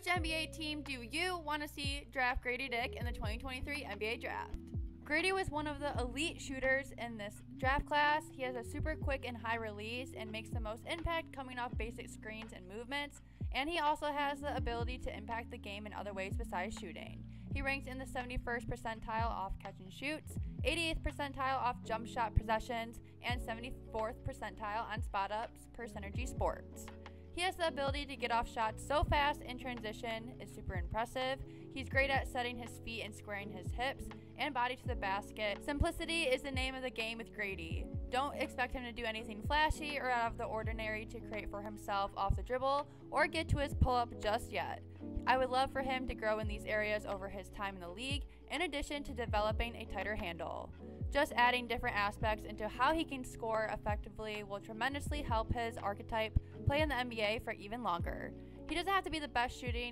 Which NBA team do you want to see draft Gradey Dick in the 2023 NBA draft? Gradey was one of the elite shooters in this draft class. He has a super quick and high release and makes the most impact coming off basic screens and movements. And he also has the ability to impact the game in other ways besides shooting. He ranks in the 71st percentile off catch and shoots, 88th percentile off jump shot possessions, and 74th percentile on spot ups per Synergy Sports. He has the ability to get off shots so fast in transition is super impressive. He's great at setting his feet and squaring his hips and body to the basket. Simplicity is the name of the game with Gradey. Don't expect him to do anything flashy or out of the ordinary to create for himself off the dribble or get to his pull up just yet. I would love for him to grow in these areas over his time in the league, in addition to developing a tighter handle. Just adding different aspects into how he can score effectively will tremendously help his archetype play in the NBA for even longer. He doesn't have to be the best shooting